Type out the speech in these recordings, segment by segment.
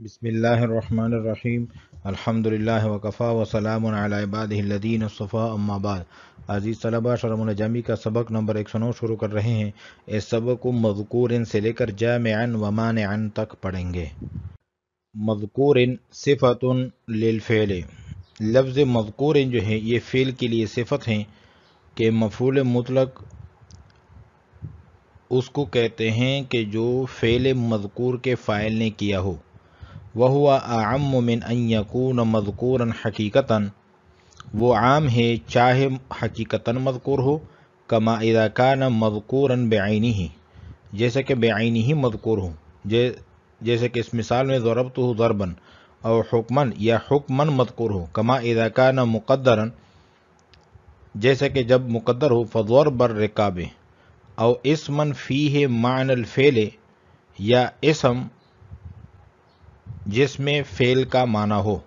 बसमीम अल्हम्दुलिल्लाह वकफ़ा वसलाम इबादीन सफ़ा अम्माबाद अजीज़ तलबा शरम जमी का सबक नंबर एक सौ नौ शुरू कर रहे हैं इस सबक को मज़कूर से लेकर जामन वमान अन तक पढ़ेंगे मज़कूर सिफ़तुन लिलफ़ेल लफ्ज़ मज़कूर जो है ये फ़ेल के लिए सिफ़त हैं कि मफूल मुतलक उसको कहते हैं कि जो फ़ेल मज़कूर के फ़ाइल ने किया हो। वह हुआ आम मिन अन यकून मज़कूरन हकीकता वो आम है, चाहे हकीकता मज़कूर हो, कमा इदाकान मज़कूरन बेआनी ही जैसे कि बेआनी ही मज़कूर हो। जे, जैसे कि इस मिसाल में ज़रब तो ज़रबन और हुक्मन, या हुक्मन मज़कूर हो। कमा इदाकान मुक़दरन जैसे कि जब मुक़दर हो फ़ज़ौर बर रिकाब। और इसमन फ़ी है मान फ़ेल, या इसम जिसमें फ़ेल का माना हो।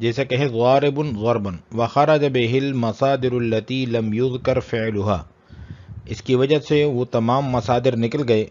जैसे कहे ज़ारबन ज़रबन वख़ारज बेहिल मसादिरती लम युज़ कर फ़ैलुहा। इसकी वजह से वो तमाम मसादर निकल गए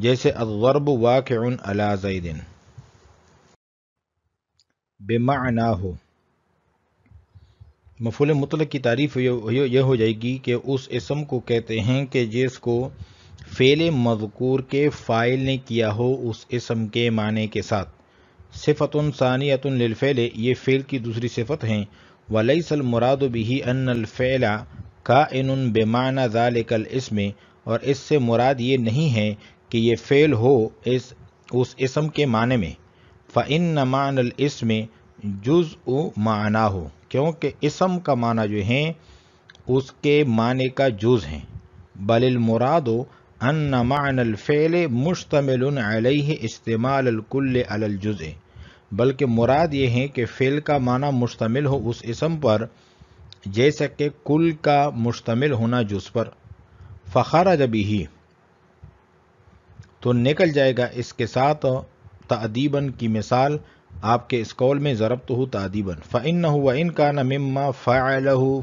जैसे अज़रब वाक़ अला जैदिन। बेमाना हो मफूल मुतलक की तारीफ़ यह हो जाएगी कि उस इसम को कहते हैं कि जिसको फ़ेल मज़कूर के फ़ाइल ने किया हो उस इसम के माने के साथ। सिफ़तुन सानियतुन ये फ़ेल की दूसरी सिफ़त हैं। वलैसल मुराद बिही अनफ़ेला का इन बेमाना ज़ालिकल इसमें, और इससे मुराद ये नहीं है कि ये फ़ेल हो इस, उस इसम के माने में। फ़िन नमान इसमें जुज़ माना हो क्योंकि इसम का माना जो है, उसके माने का जुज़ है। बलिल मुरादो अन मान फ़ेल मुश्तमिल इस्तेमाल कुल्ल अलजुज़ बल्कि मुराद ये है कि फ़ेल का माना मुश्तमिल हो उस इसम पर, जैसे कि कुल का मुश्तमिल होना जुज़ पर। फ़खारा जब ही तो निकल जाएगा इसके साथ तदीबन की मिसाल आपके इस कौल में ज़रब तो हो तादीबन। फ़िन हुआ इन का नम्मा फ़ाल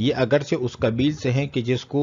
ये अगरचे उस कबील से हैं कि जिसको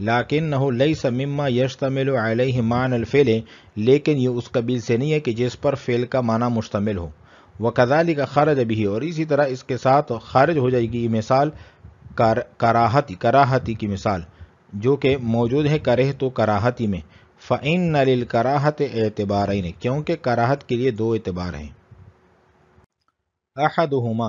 लाकिन न हो लई समिम्मा यशतमिल मान अलफ़ेल लेकिन ये उस कबील से नहीं है कि जिस पर फ़ेल का माना मुश्तमिल हो। व कदाली का खारज भी और इसी तरह इसके साथ खारिज हो जाएगी ये मिसाल कर, कराहती कराहती की मिसाल। जो कि मौजूद है करे तो कराहती में। फ़ैन नलिल कराहत एतबार क्योंकि कराहत के लिए दो एतबार हैं। अहदहुमा,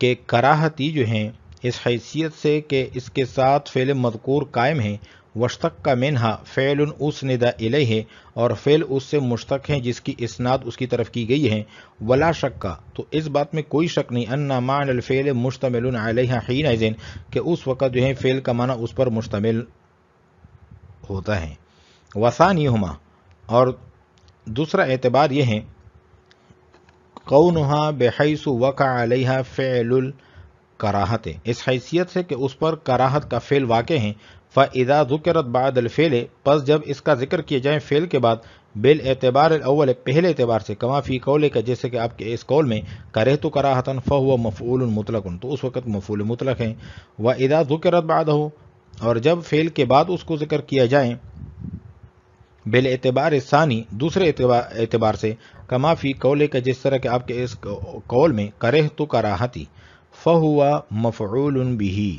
के कराहती जो हैं, इस हैसियत से कि इसके साथ फ़ेल मदकूर कायम है वश्तक का मिनहा फ़ैल उसनदा है और फ़ेल उससे मुश्तक हैं जिसकी इसनाद उसकी तरफ़ की गई है। वला शक का तो इस बात में कोई शक नहीं, अन्ना मान फ़ेल मुश्तमिल उस वक़्त जो है फ़ेल का माना उस पर मुश्तमिल होता है। वसानी हुमा और दूसरा एतबार यह है, कौनहा बेहसु वक़ा अलहा फ़ैल कराहत। इस हैसियत से कि उस पर कराहत का फ़ेल वाक़ है। फ़ाइदा ज़ुकरत बाद फ़ेल बस जब इसका ज़िक्र किया जाए फ़ेल के बाद, बिल एतबार अव्वल पहले एतबार से, कमा फ़ी कौल का, जैसे कि आपके इस कौल में करे तो कराहतन, फ़ मफ़ूल मुतलक तो उस वक़्त मफूल मुतलक है। व इदा ज़ुकरत बाद हो और जब फ़ेल के बाद उसको ज़िक्र किया जाए, बिल एतबार सानी, दूसरे एतबार से, कमा फ़ी कौल का, जिस तरह के आपके इस कौल में करे तो कराहती। फ़हुआ मफ़ूल बिही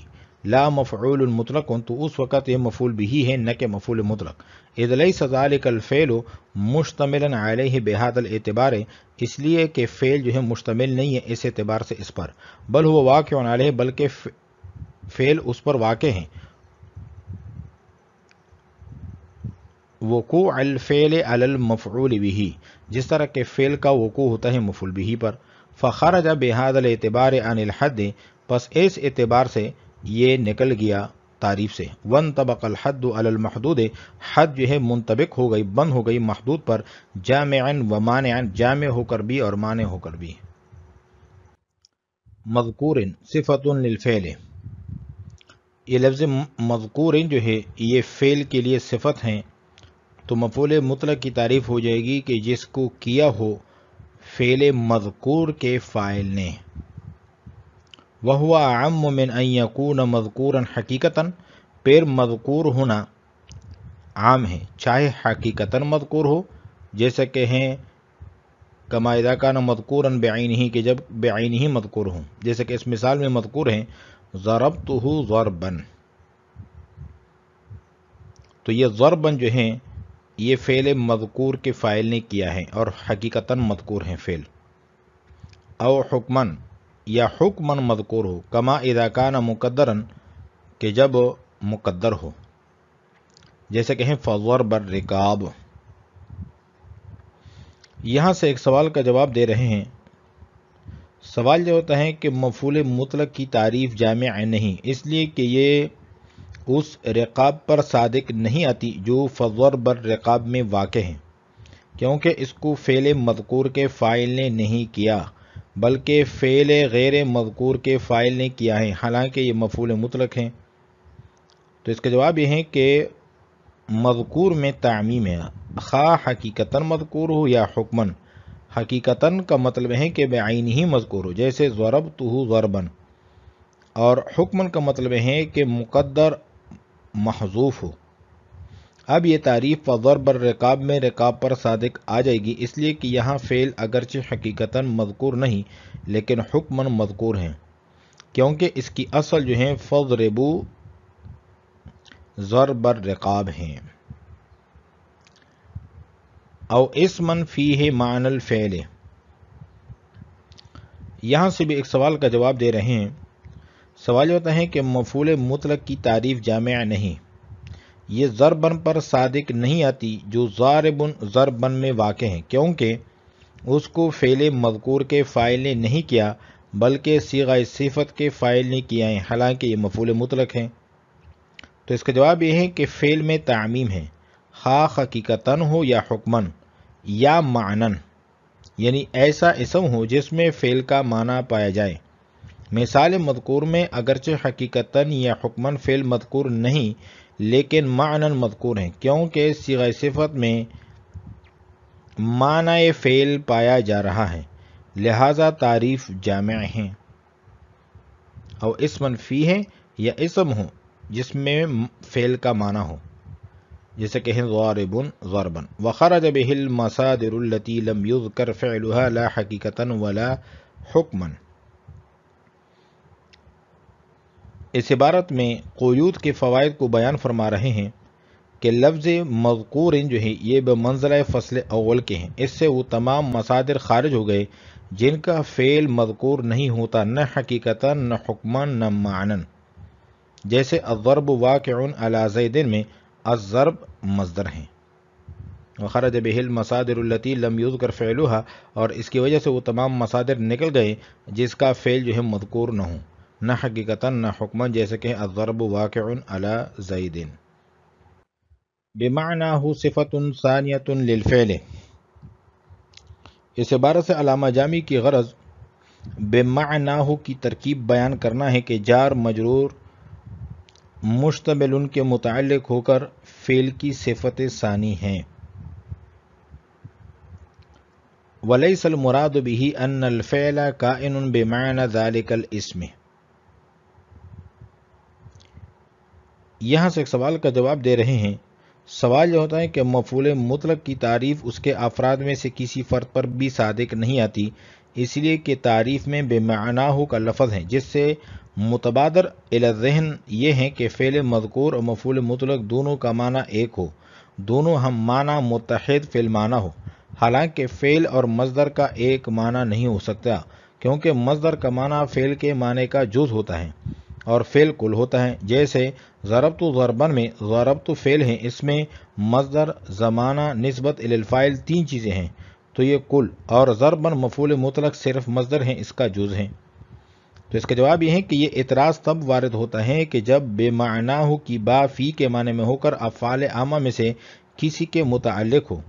ला मफ़ूल मुतलक तो उस वक़्त ये मफूल बिही है न के मफूल मुतलक इदलई सजाल कल फ़ेल मुश्तमिल आलह बेहादल एतबार इसलिए कि फ़ेल जो है मुश्तमिल नहीं है इस एतबार से इस पर बल हुआ वाक़ आलह बल्कि फ़ेल उस पर वाक़ हैं वकू अलफ़ेल अलमफ़ूल बिही। जिस तरह के फ़ेल का वकू होता है मफूल बिही पर। फ़खरजा बेहादल एतबार अनिलहद बस इस एतबार से ये निकल गया तारीफ़ से। वन तबकल हद अलमहदूद हद जो है मुंतबिक हो गई, बंद हो गई महदूद पर जाम व मान जाम होकर भी और माने होकर भी। मज़कूर सिफ़तुलफ़ेल ये लफ्ज़ मज़कूर जो है, ये फ़ेल के लिए सिफत हैं। तो मफूल मुतलक की तारीफ़ हो जाएगी कि जिसको किया हो, फ़ेल मज़कूर के फ़ाइल ने। वह हुआ आम मिन यकून मज़कूरन हकीकता पेर मज़कूर होना आम है। चाहे हकीकता मज़कूर हो, जैसे कि हैं, कमायदा का न मदकूरन बेआन ही कि जब बेआन ही मदकूर हों। जैसे कि इस मिसाल में मदकूर हैं ज़रब तो ज़रबन। तो ये ज़रबन जो हैं ये फ़ेल मदकूर के फ़ाइल ने किया है और हकीकता मदकूर हैं फ़ेल। अव हुक्मन, या हुक्मन मदकूर हो, कमा इदाकान मुकदरन के जब मुकद्दर हो। जैसे कहें फजर बर रिकाब। यहाँ से एक सवाल का जवाब दे रहे हैं। सवाल जो होता है कि मफूल मुतलक की तारीफ़ जाम नहीं, इसलिए कि ये उस रकाब पर सादिक नहीं आती जो फजर बर रकाब में वाक़ हैं। क्योंकि इसको फ़ेल मजकूर के फ़ाइल ने नहीं किया, बल्कि फ़ेल गैर मजकूर के फ़ाइल ने किया है। हालाँकि ये मफूल मुतलक हैं। तो इसका जवाब यह है कि मज़कूर में तामीम है। खा हकीकता मज़कूर हो या हुक्मन? हकीकता का मतलब है कि बेआन ही मज़कूर हो, जैसे ज़रब तो ज़रबन। और हुक्मन का मतलब है कि मुकद्दर महजूफ हो। अब ये तारीफ़ फ़र बर रकाब में रकाब पर सादिक आ जाएगी, इसलिए कि यहाँ फ़ेल अगरचे हकीकता मज़कूर नहीं, लेकिन हुक्मन मज़कूर हैं। क्योंकि इसकी असल जो है, फ़जरबू ज़र बर रकाब हैं। और इसमन फ़ी है मानल फ़ैल। यहाँ से भी एक सवाल का जवाब दे रहे हैं सवाल होता है कि मफूल मुतलक की तारीफ़ जाम नहीं। ये ज़रबन पर सादिक नहीं आती, जो ज़ारबन ज़रबन में वाक़ हैं, क्योंकि उसको फ़ेल मज़कूर के फ़ाइल ने नहीं किया, बल्कि सीगा सिफत के फ़ाइल ने किया है। हालाँकि ये मफूल मुतलक हैं। तो इसका जवाब यह है कि फ़ेल में तामीम है। खा हकीकता हो या हुक्मन, या मानन। यानी ऐसा इसम हो जिसमें फ़ेल का माना पाया जाए। मिसाल मदकूर में अगरचे हकीकता या हुक्मन फ़ेल मदकूर नहीं, लेकिन मानन मदकूर हैं, क्योंकि सिगा सिफत में माना फ़ेल पाया जा रहा है। लिहाजा तारीफ़ जाम हैं। और इसमन फ़ी है या इसम हो, जिसमें फ़ेल का माना हो। जैसे कहें ज़ारबन। ज़रबन वखरज बहिल मसादिरती लम युज़ कर फ़ैलहा ला हकीकता वला हुक्मन। इस इबारत में कोयूद के फ़वाद को बयान फरमा रहे हैं कि लफ्ज़ मज़कूर जो है, ये बमंजल फ़सल अव्वल के हैं। इससे वो तमाम मसादिर खारिज हो गए, जिनका फ़ेल मज़कूर नहीं होता, न हकीकता न हुक्मन, न मानन। जैसे अज़रब वाक़ अला जैदिन में अज़रब मजदर हैं। वखरज बहिल मसादिरती लम यूज़ कर फ़ैलुहा, और इसकी वजह से वो तमाम मसादिर निकल गए, जिसका फ़ेल जो है मदकूर न हो। न हकीकता न हुक्मन, जैसे कि अज़रब वाक़ अला जैदिन। बेमाना हो सिफ़तन सानियतन लिलफ़ैल इस इबारत से अलामा जामी की गरज बेमाना हो की तरकीब बयान करना है कि जार मजरूर मुश्तमिल उनके मुतल होकर फ़ेल की सिफत सानी हैं। वलैसल मुराद बिही अनफ़ैला का इन बेमाना ज़ालिकल इसमें। यहाँ से एक सवाल का जवाब दे रहे हैं। सवाल यह होता है कि मफूल मुतलक की तारीफ़ उसके अफराद में से किसी फ़र्द पर भी सादिक नहीं आती, इसलिए कि तारीफ़ में बेमाना हो का लफज है, जिससे मुतबादर जहन ये हैं कि फ़ेल मज़कूर और मफूल मुतलक दोनों का माना एक हो। दोनों हम माना मुतहद फ़िल माना हो। हालाँकि फ़ेल और मजदर का एक माना नहीं हो सकता, क्योंकि मजदर का माना फ़ेल के माने का जुज होता है। और फ़ेल कुल होता है। जैसे ज़रब तो ज़रबन में ज़रब तो फ़ेल हैं, इसमें मजदर, ज़माना, नस्बत फ़ाइल तीन चीज़ें हैं। तो ये कुल और ज़रबन मफूल मुतलक सिर्फ़ मजदर हैं, इसका जुज हैं। तो इसका जवाब यह है कि ये एतराज़ तब वारद होता है कि जब बेमाना हो कि बा के माने में होकर अफ़ाल आमा में से किसी के मुतक हो।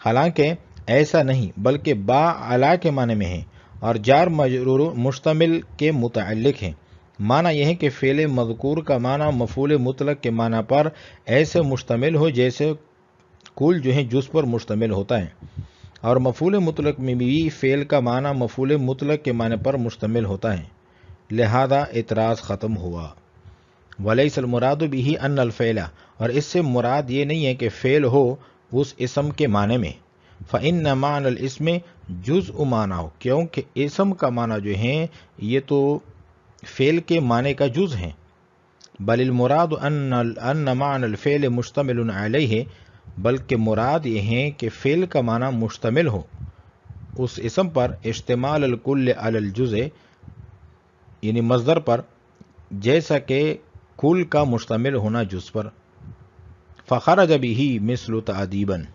हालाँकि ऐसा नहीं, बल्कि बा अला के माने में है और जार मजरूर मुश्तमिल के मुतक हैं। माना यह है कि फ़ेल मज़कूर का माना, मफूल मुतलक के माना पर ऐसे मुश्तमिल हो जैसे कुल जो है जुस पर मुश्तमिल होता है। और मफूल मुतलक में भी फ़ेल का माना, मफूल मुतलक के माने पर मुश्तमिल होता है। लिहाजा एतराज़ ख़त्म हुआ। वलैसल मुराद भी अन अलफ़ैला और इससे मुराद ये नहीं है कि फ़ेल हो उस इसम के माने में। फ़िन मान इसमें जुज़ माना हो, क्योंकि इसम का माना जो है, ये तो फ़ेल के माने का जुज़ है। बलिल मुराद अन मान फ़ेल मुश्तमिल है बल्कि मुराद ये है कि फ़ेल का माना मुश्तमिल हो। उस इसम पर इस्तेमाल कुल अलजुज़ यानी मजदर पर, जैसा कि कुल का मुश्तमिल होना जुज पर। फ़खर जब ही मिसल तदीबन।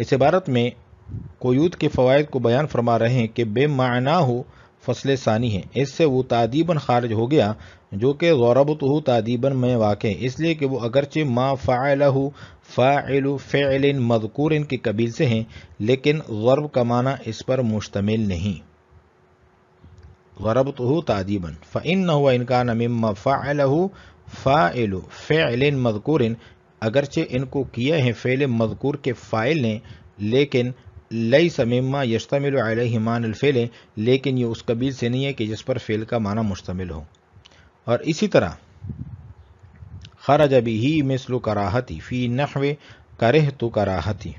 इस इबारत में कोयूद के फ़वाद को बयान फरमा रहे हैं कि बेमाना हो फ़सल सानी है। इससे वो तादीबन खारिज हो गया, जो कि गौरबत हो तादीबन में वाक़ इसलिए कि वो अगरचे मा फ़ालहू फ़ाइल फ़ैल मजकूर इनके कबील से हैं, लेकिन गरब का माना इस पर मुश्तमिल नहीं। गरबत हो तादीबन। फ़िन हुआ इनका नमिम फ़ालहू फ़ाइल फ़ैल मजकूर अगरचे इनको किया है फ़ैल मजकूर के फ़ाइल ने, लेकिन लई समीमा यश्तमिल अलहमान फ़ेल, लेकिन ये उस कबील से नहीं है कि जिस पर फ़ेल का माना मुश्तमिल हो। और इसी तरह, खरज भी ही मिसल कराहती, फ़ी नहव करह तो कराहती।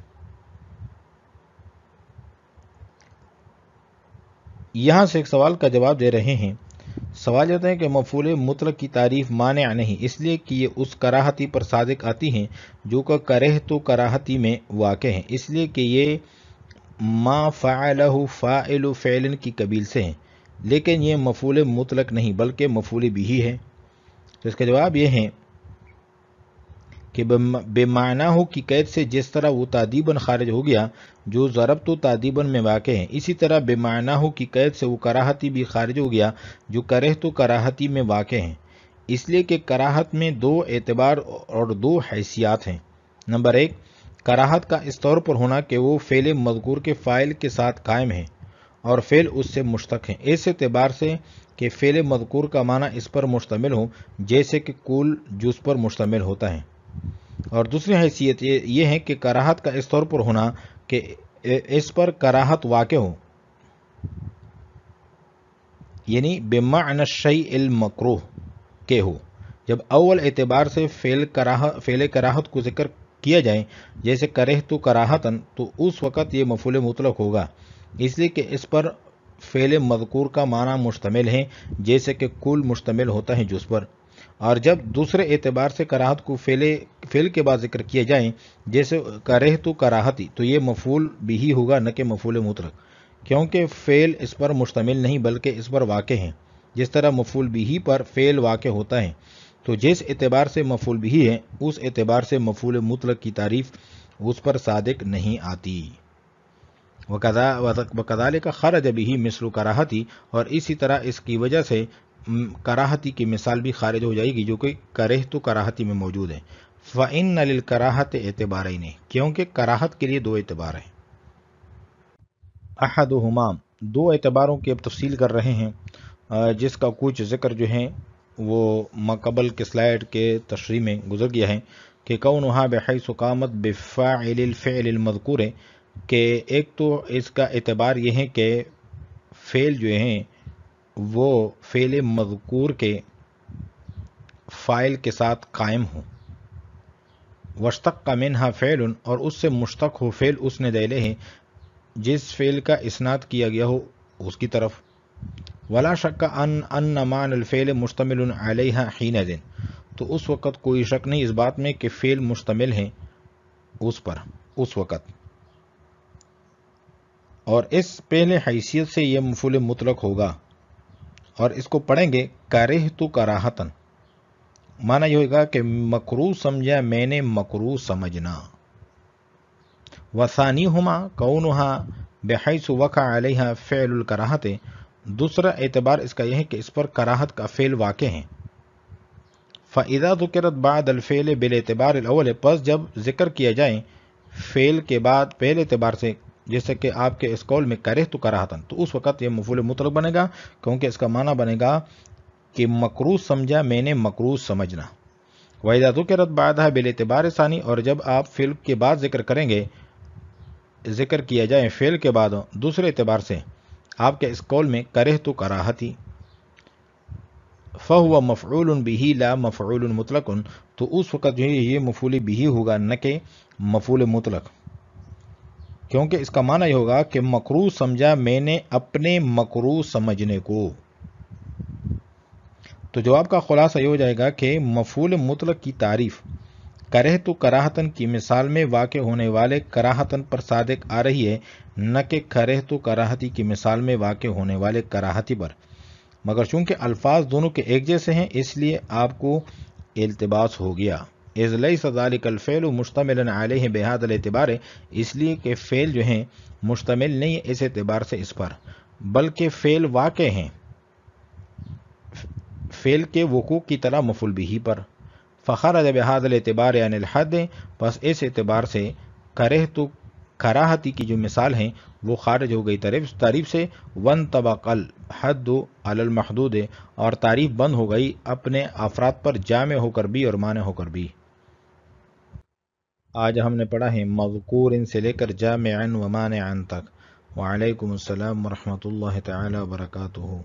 यहाँ से एक सवाल का जवाब दे रहे हैं। सवाल यह है कि मफूल मुतलक की तारीफ़ माने नहीं, इसलिए कि ये उस कराहती पर सादक आती हैं, जो का करह तो कराहती में वाक़ हैं। इसलिए कि ये मा फ़ालहू फ़ाइल फ़ैलन की कबील से हैं। लेकिन ये मफूल मुतलक नहीं, बल्कि मफूल भी ही है। तो इसका जवाब यह है कि बेमाना हो की कैद से जिस तरह वो तादीबन खारिज हो गया, जो ज़रब तो तादीबन में वाक़ है, इसी तरह बेमाना हो की कैद से वो कराहती भी खारिज हो गया, जो करह तो कराहती में वाक़ हैं। इसलिए कि कराहत में दो एतबार और दो हैसियात हैं। नंबर एक कराहत का इस तौर पर होना कि वो फ़ेल मजकूर के फ़ाइल के साथ कायम है और फ़ेल उससे मुश्तक है। इस एतबार से कि फ़ेल मजकूर का माना इस पर मुश्तमिल हो, जैसे कि कुल जूस पर मुश्तमिल होता है। और दूसरी हैसियत ये है कि कराहत का इस तौर पर होना कि इस पर कराहत वाक़ हो। यानी बेमा शई मकरूह के हो। जब अव्वल एतबार से फ़ेल कराह, फ़ेल कराहत को ज़िक्र किया जाए, जैसे करेह तो कराहतन तो उस वक़्त ये मफूल मुतलक होगा। इसलिए कि इस पर फ़ेल मजकूर का माना मुश्तमिल है, जैसे कि कुल मुश्तमिल होता है जुस पर। और जब दूसरे एतबार से कराहत को फेले, फेल के बाद ज़िक्र किए जाए, जैसे करेह तो कराहती तो ये मफूल भी ही होगा, न कि मफूल मुतरक क्योंकि फ़ेल इस पर मुश्तमिल नहीं, बल्कि इस पर वाक़ है। जिस तरह मफूल भी ही पर फ़ेल वाक़ होता है तो जिस एतबार से मफूल भी है, उस एतबार से मफूल मुतलक की तारीफ़ उस पर सादक नहीं आती। वकदाल का खरज ही मिसल कराहती और इसी तरह इसकी वजह से कराहती की मिसाल भी खारिज हो जाएगी जो कि करेह तो कराहती में मौजूद है। फ़िन नलिल कराहत एतबार ही नहीं क्योंकि कराहत के लिए दो एतबार हैं। अहद हमाम दो एतबारों की अब तफसील कर रहे हैं जिसका कुछ ज़िक्र जो है वो मकबल के स्लाइड के तशरी में गुजर गया है कि कौन वहाँ बेहई सुकामत बेफ़ाफ़ेलमज़कूर कि एक तो इसका एतबार यह है कि फ़ेल जो हैं, वो फ़ेल मज़कूर के फ़ाइल के साथ कायम हो। वश्तक का मिनहा फ़ेल और उससे मुश्तक हो फ़ेल उसने दैले है, जिस फ़ेल का इसनाद किया गया हो उसकी तरफ़। वला शक अन अन मान फ़ेल मुश्तमिल हीन दिन तो उस वक़्त कोई शक नहीं इस बात में कि फ़ेल मुश्तमिल है उस पर, उस वक़्त। और इस पहले हैसियत से यह मफूल मुतलक होगा। और इसको पढ़ेंगे करेह तो कराहतन। माना यह होगा कि मकरू समझा, मैंने मकरू समझना। वसानी हुमा कौन बेहस वक़ा अलहा फ़ैल कराहत। दूसरा एतबार इसका यह है कि इस पर कराहत का फ़ेल वाक़ है। फ़ैदा ज़ुकरत बाद अलफ़ेल बिल एतबार अवल पस जब ज़िक्र किया जाए फ़ेल के बाद पहले एतबार से, जैसे कि आपके इस कौल में करे तो कराहतन तो उस वक़्त यह मफूल मुतलक बनेगा, क्योंकि इसका माना बनेगा कि मकरूज समझा मैंने मकरूज समझना। वहीदा ज़ुकरत बादहा बिल एतबार सानी, और जब आप फिल के बाद ज़िक्र करेंगे, ज़िक्र किया जाए फेल के बाद, दूसरे एतबार से आपके इस कौल में करे तो कराहती। फ़हुआ मफ़ूल बिही ला मफ़ूल मुतलक तो उस वक़्त जो ये मफूल बिही होगा, न कि मफूल मुतलक। क्योंकि इसका माना यह होगा कि मकरू समझा मैंने अपने मकरू समझने को। तो जवाब का खुलासा ये हो जाएगा कि मफूल मुतलक की तारीफ़ करह तो कराहतन की मिसाल में वाक़ होने वाले कराहतन पर सादक आ रही है, न कि करह तो कराहती की मिसाल में वाक़ होने वाले कराहती पर। मगर चूँकि अल्फाज दोनों के एक जैसे हैं, इसलिए आपको इल्तबास हो गया। इजलई सदालिकल फ़ैल मुश्तमिल आलह बेहद एतबार इसलिए कि फ़ेल जो हैं, मुश्तमिल नहीं है इस एतबार से इस पर, बल्कि फ़ेल वाक़ हैं। फ़ेल के वकूक़ की तरह मफुल बिही पर। फ़खर बेहद एतबार हद बस इस एतबार से करे तो कराहती की जो मिसाल हैं वो खारिज हो गई तारीफ़ तारीफ़ से वन तबकल हद अलमहदूद और तारीफ़ बंद हो गई अपने अफराद पर जाम होकर भी और माने होकर भी आज हमने पढ़ा है मज़कूर इन से लेकर जाम व मान तक वालेकुम वरहमतुल्लाहि तआला वबरकातुहू